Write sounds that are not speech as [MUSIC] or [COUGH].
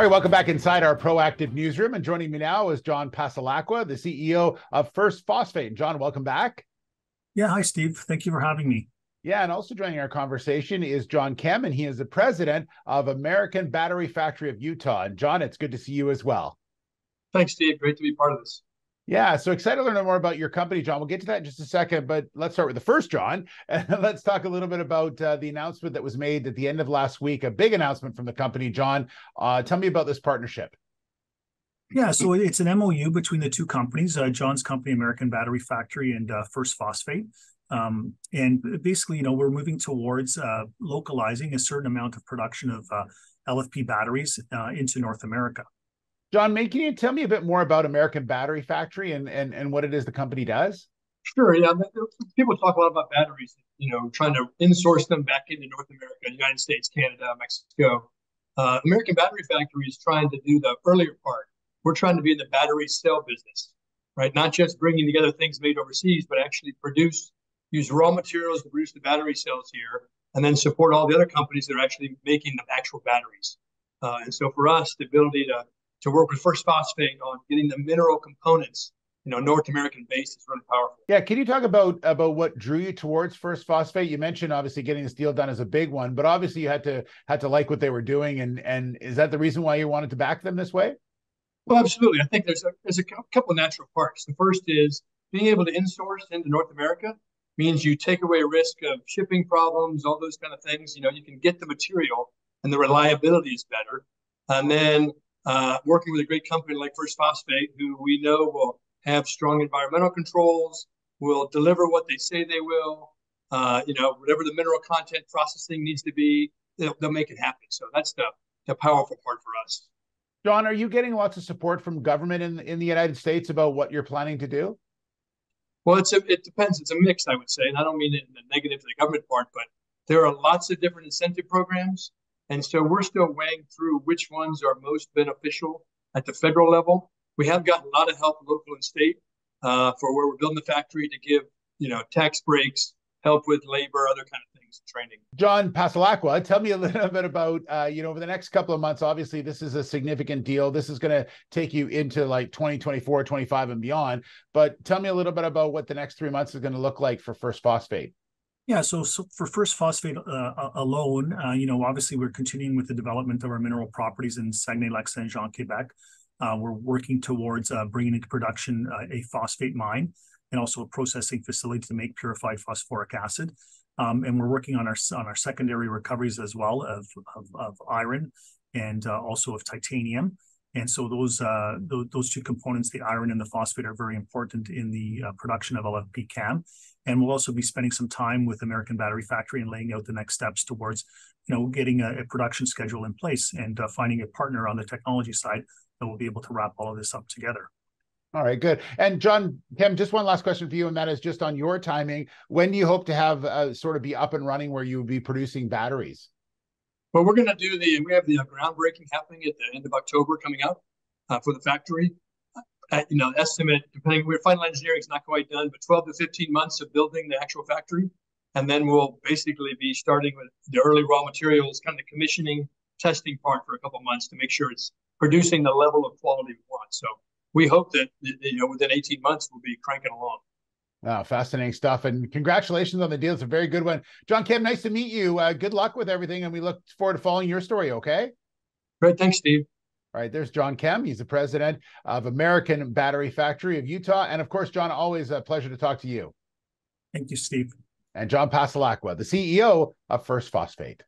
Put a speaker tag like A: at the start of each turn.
A: All right, welcome back inside our proactive newsroom. And joining me now is John Passalacqua, the CEO of First Phosphate. John, welcome back.
B: Yeah, hi, Steve. Thank you for having me.
A: Yeah, and also joining our conversation is John Kem, and he is the president of American Battery Factory of Utah. And John, it's good to see you as well.
C: Thanks, Steve. Great to be part of this.
A: Yeah, so excited to learn more about your company, John. We'll get to that in just a second, but let's start with the first, John. And [LAUGHS] let's talk a little bit about uh, the announcement that was made at the end of last week, a big announcement from the company. John, uh, tell me about this partnership.
B: Yeah, so it's an MOU between the two companies, uh, John's company, American Battery Factory, and uh, First Phosphate. Um, and basically, you know, we're moving towards uh, localizing a certain amount of production of uh, LFP batteries into North America.
A: John, May, can you tell me a bit more about American Battery Factory and, and, and what it is the company does?
C: Sure. Yeah. People talk a lot about batteries, you know, trying to insource them back into North America, United States, Canada, Mexico. Uh, American Battery Factory is trying to do the earlier part. We're trying to be in the battery cell business, right? Not just bringing together things made overseas, but actually produce, use raw materials to produce the battery cells here, and then support all the other companies that are actually making the actual batteries. Uh, and so for us, the ability to to work with First Phosphate on getting the mineral components you know North American base is really powerful.
A: Yeah, can you talk about about what drew you towards First Phosphate? You mentioned obviously getting this deal done is a big one, but obviously you had to had to like what they were doing, and and is that the reason why you wanted to back them this way?
C: Well, absolutely. I think there's a there's a couple of natural parts. The first is being able to insource into North America means you take away risk of shipping problems, all those kind of things. You know, you can get the material and the reliability is better. And then uh, working with a great company like First Phosphate, who we know will have strong environmental controls, will deliver what they say they will. Uh, you know, whatever the mineral content processing needs to be, they'll, they'll make it happen. So that's the the powerful part for us.
A: John, are you getting lots of support from government in in the United States about what you're planning to do?
C: Well, it's a, it depends. It's a mix, I would say, and I don't mean it in the negative to the government part, but there are lots of different incentive programs and so we're still weighing through which ones are most beneficial at the federal level. We have gotten a lot of help local and state uh, for where we're building the factory to give, you know, tax breaks, help with labor, other kind of things, training.
A: John Passalacqua, tell me a little bit about, uh, you know, over the next couple of months, obviously this is a significant deal. This is going to take you into like 2024, 25 and beyond. But tell me a little bit about what the next three months is going to look like for First Phosphate.
B: Yeah, so, so for First Phosphate uh, alone, uh, you know, obviously we're continuing with the development of our mineral properties in Saguenay-Lac-Saint-Jean, Quebec. Uh, we're working towards uh, bringing into production uh, a phosphate mine and also a processing facility to make purified phosphoric acid. Um, and we're working on our on our secondary recoveries as well of of, of iron and uh, also of titanium. And so those uh, th- those two components, the iron and the phosphate, are very important in the uh, production of LFP CAM. And we'll also be spending some time with American Battery Factory and laying out the next steps towards, you know, getting a, a production schedule in place and uh, finding a partner on the technology side that will be able to wrap all of this up together.
A: All right, good. And John, Kem, just one last question for you, and that is just on your timing. When do you hope to have uh, sort of be up and running where you will be producing batteries?
C: Well, we're going to do the, we have the uh, groundbreaking happening at the end of October coming up uh, for the factory. Uh, you know, estimate, depending, we're final engineering is not quite done, but 12 to 15 months of building the actual factory. And then we'll basically be starting with the early raw materials, kind of the commissioning, testing part for a couple months to make sure it's producing the level of quality we want. So we hope that, you know, within 18 months, we'll be cranking along.
A: Wow, fascinating stuff. And congratulations on the deal. It's a very good one. John Kem, nice to meet you. Uh, good luck with everything. And we look forward to following your story, okay?
C: Great. Thanks, Steve.
A: All right, there's John Kem. He's the president of American Battery Factory of Utah. And of course, John, always a pleasure to talk to you.
B: Thank you, Steve.
A: And John Passalacqua, the CEO of First Phosphate.